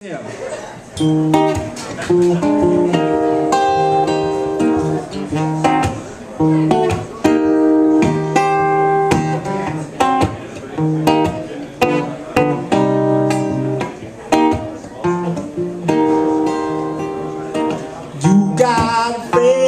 Yeah. You got a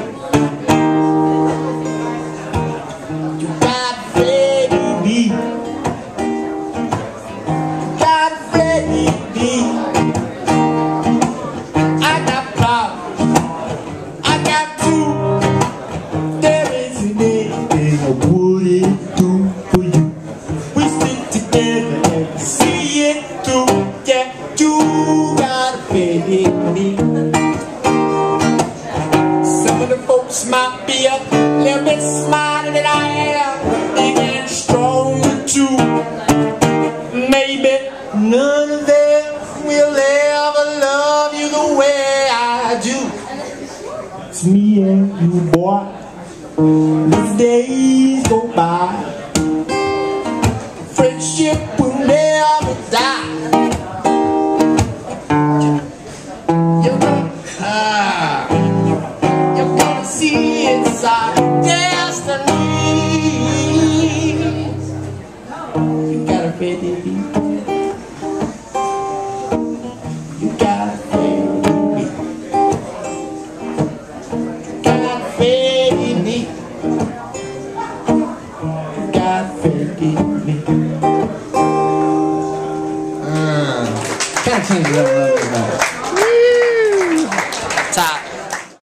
see it through. You got a Freddie B. Some of the folks might be a little bit smarter than I am. They get stronger too. Maybe none of them will ever love you the way I do. It's me and you, boy. These days go by. Got a baby. You got a baby. You got a